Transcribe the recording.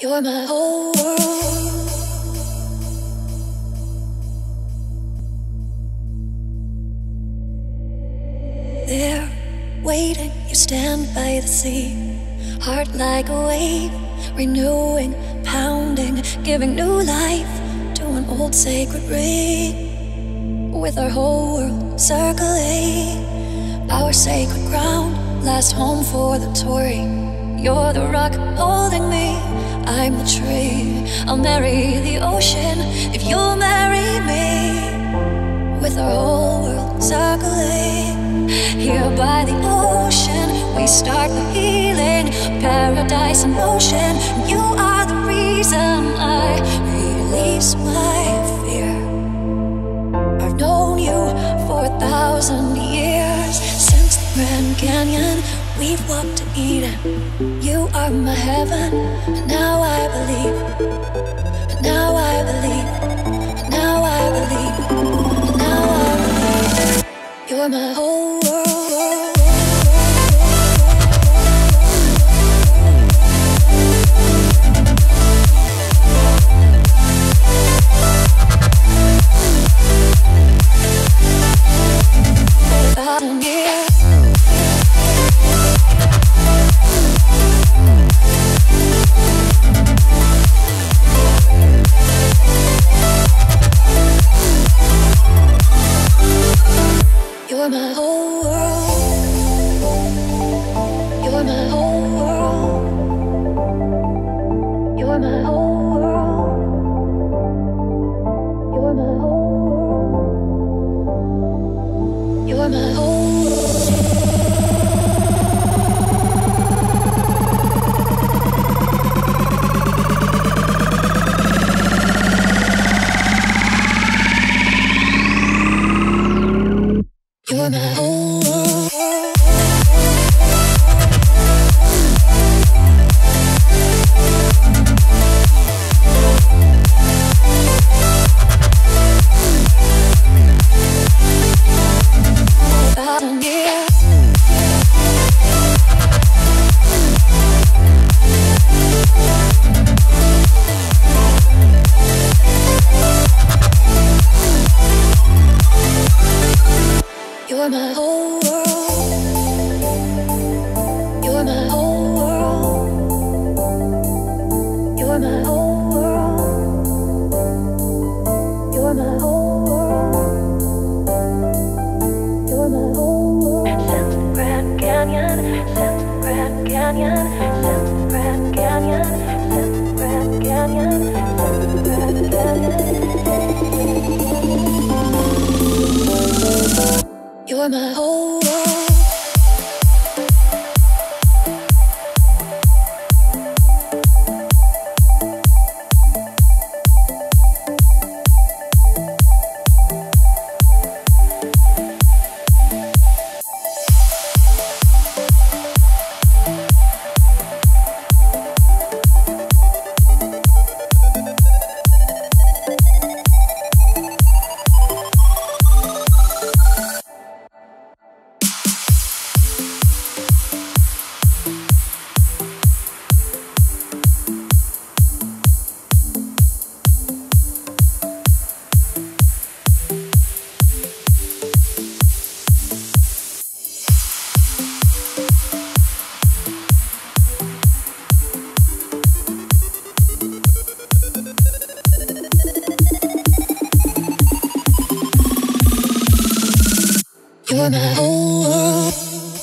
You're my whole world. There, waiting, you stand by the sea. Heart like a wave, renewing, pounding, giving new life to an old sacred ring. With our whole world circling, our sacred ground, last home for the touring. You're the rock holding me, I'm the tree. I'll marry the ocean if you'll marry me. With our whole world circling, here by the ocean, we start the healing. Paradise in motion, you are the reason I release my fear. I've known you for a thousand years since the Grand Canyon. We've walked to Eden. You are my heaven, now I believe. Now I believe. Now I believe. Now I believe. You're my whole You're my whole world. You're my whole world. You're my whole world. You're my whole world. You're my whole You're my whole world. Thousand years. Canyon, since Grand Canyon, since Grand Canyon, You're my whole world.